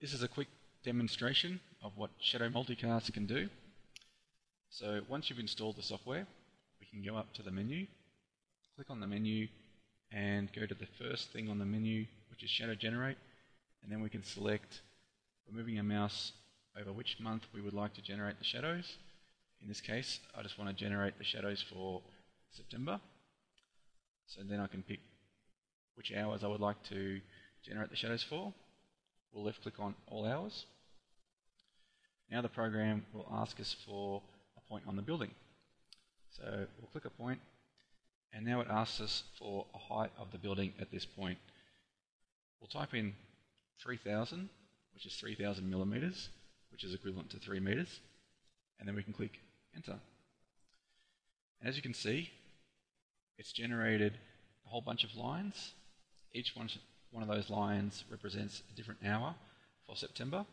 This is a quick demonstration of what Shadow Multi Cast can do. So once you've installed the software, we can go up to the menu, click on the menu, and go to the first thing on the menu, which is Shadow Generate, and then we can select, we're moving our mouse over which month we would like to generate the shadows. In this case, I just want to generate the shadows for September. So then I can pick which hours I would like to generate the shadows for. We'll left click on all hours. Now the program will ask us for a point on the building. So we'll click a point and now it asks us for a height of the building at this point. We'll type in 3000 which is 3000 millimeters which is equivalent to 3 meters and then we can click enter. And As you can see it's generated a whole bunch of lines. Each one, one of those lines represents a different hour for September.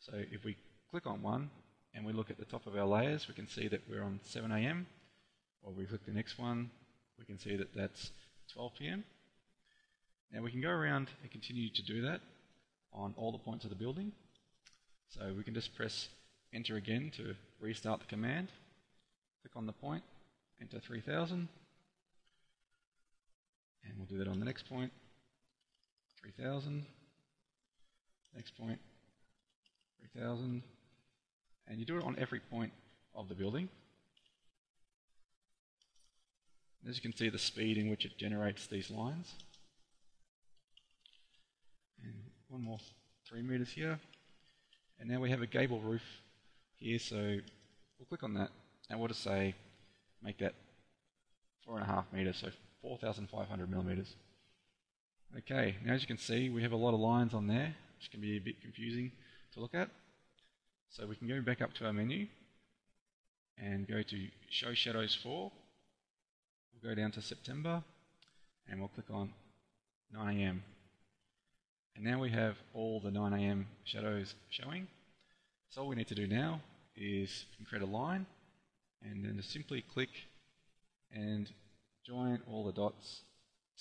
So if we click on one and we look at the top of our layers, we can see that we're on 7 a.m. Or we click the next one, we can see that that's 12 p.m. Now we can go around and continue to do that on all the points of the building. So we can just press enter again to restart the command. Click on the point, enter 3000, and we'll do that on the next point. 3000. Next point. 3000. And you do it on every point of the building. As you can see the speed in which it generates these lines. And one more 3 meters here. And now we have a gable roof here, so we'll click on that and we'll just say make that 4.5 meters, so 4,500 millimeters. Okay, now as you can see, we have a lot of lines on there, which can be a bit confusing to look at. So we can go back up to our menu and go to Show Shadows for. We'll go down to September and we'll click on 9am. And now we have all the 9am shadows showing. So all we need to do now is create a line and then just simply click and join all the dots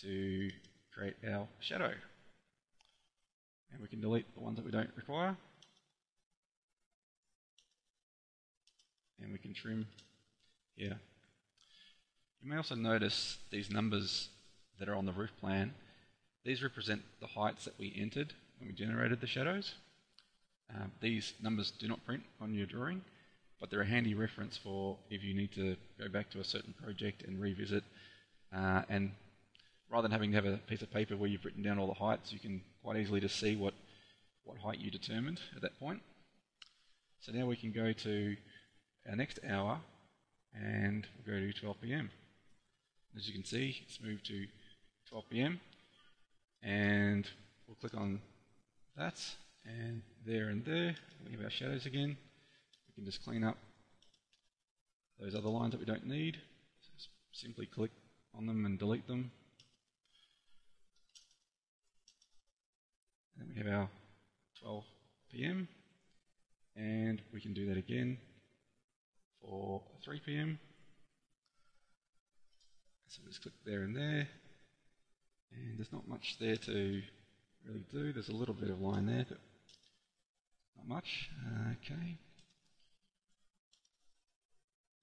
to create our shadow. And we can delete the ones that we don't require. And we can trim here. You may also notice these numbers that are on the roof plan. These represent the heights that we entered when we generated the shadows. Um, these numbers do not print on your drawing, but they're a handy reference for if you need to go back to a certain project and revisit uh, and rather than having to have a piece of paper where you've written down all the heights, you can quite easily just see what, what height you determined at that point. So now we can go to our next hour and we'll go to 12 p.m. As you can see, it's moved to 12 p.m. and we'll click on that and there and there. We have our shadows again. We can just clean up those other lines that we don't need. So simply click on them and delete them. And we have our 12 p.m. and we can do that again for 3 p.m. So just click there and there and there's not much there to really do. There's a little bit of line there but not much. Okay.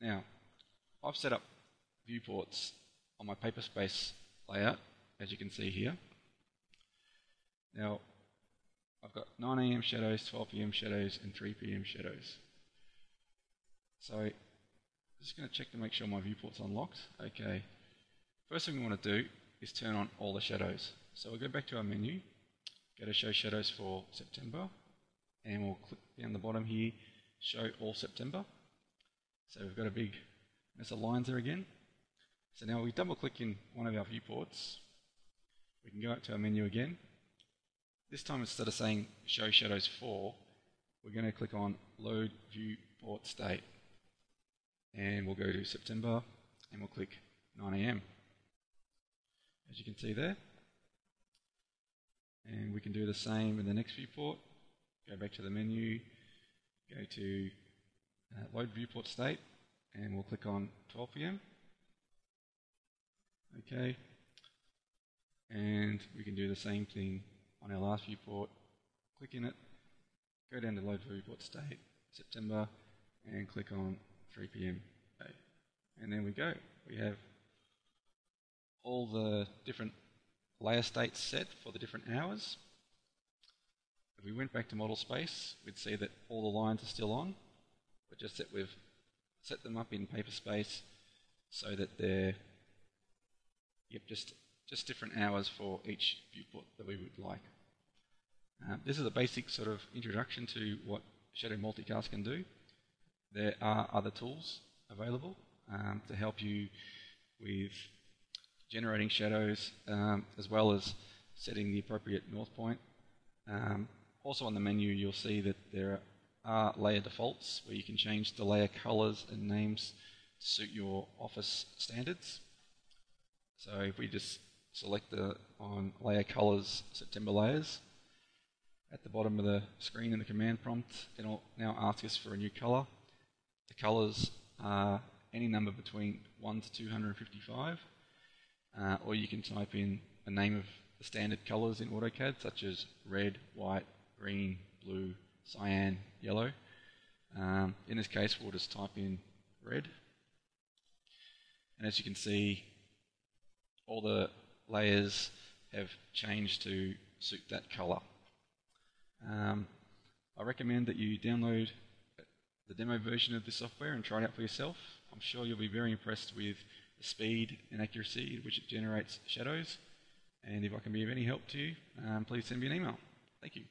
Now I've set up viewports on my paperspace layout, as you can see here. Now, I've got 9am shadows, 12pm shadows, and 3pm shadows. So, I'm just going to check to make sure my viewport's unlocked. Okay. First thing we want to do is turn on all the shadows. So we'll go back to our menu, go to show shadows for September, and we'll click down the bottom here, show all September. So we've got a big mess of lines there again. So now we double click in one of our viewports. We can go up to our menu again. This time instead of saying show shadows for, we're going to click on load viewport state. And we'll go to September and we'll click 9am. As you can see there. And we can do the same in the next viewport. Go back to the menu, go to uh, load viewport state, and we'll click on 12 pm. Okay. And we can do the same thing on our last viewport. Click in it, go down to load viewport state, September, and click on 3 p.m. And there we go. We have all the different layer states set for the different hours. If we went back to model space, we'd see that all the lines are still on, but just that we've set them up in paper space so that they're yep, just, just different hours for each viewport that we would like. Uh, this is a basic sort of introduction to what Shadow Multi Cast can do. There are other tools available um, to help you with generating shadows um, as well as setting the appropriate north point. Um, also on the menu you'll see that there are layer defaults where you can change the layer colors and names to suit your office standards. So if we just select the on layer colors September layers at the bottom of the screen in the command prompt it'll now ask us for a new color. The colors are any number between 1 to 255 uh, or you can type in a name of the standard colors in AutoCAD such as red, white, green, blue, cyan, yellow. Um, in this case we'll just type in red and as you can see all the layers have changed to suit that color. Um, I recommend that you download the demo version of the software and try it out for yourself. I'm sure you'll be very impressed with the speed and accuracy at which it generates shadows. And if I can be of any help to you, um, please send me an email. Thank you.